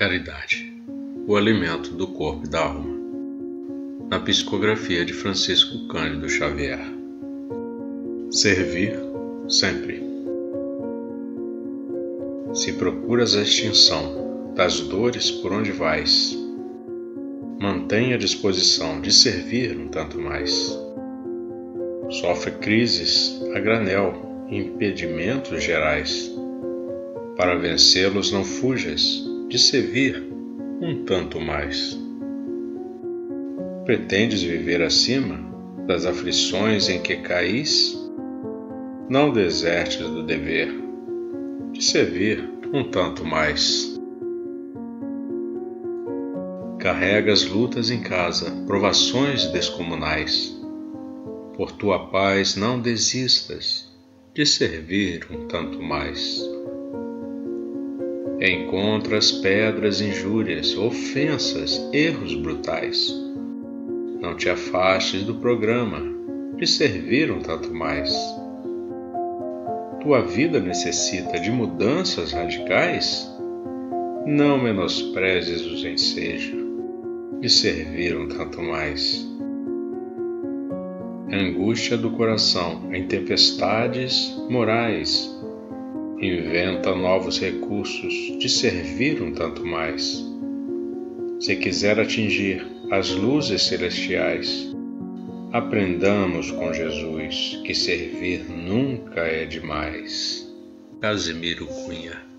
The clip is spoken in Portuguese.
Caridade, o alimento do corpo e da alma. Na psicografia de Francisco Cândido Xavier. Servir sempre. Se procuras a extinção das dores por onde vais, mantenha a disposição de servir um tanto mais. Sofre crises a granel impedimentos gerais. Para vencê-los não fujas de servir um tanto mais. Pretendes viver acima das aflições em que caís? Não desertes do dever de servir um tanto mais. Carregas lutas em casa, provações descomunais. Por tua paz não desistas de servir um tanto mais. Encontras pedras, injúrias, ofensas, erros brutais. Não te afastes do programa de servir um tanto mais. Tua vida necessita de mudanças radicais? Não menosprezes os ensejos de servir um tanto mais. Angústia do coração em tempestades morais inventa novos recursos de servir um tanto mais. Se quiser atingir as luzes celestiais, aprendamos com Jesus que servir nunca é demais. Casimiro Cunha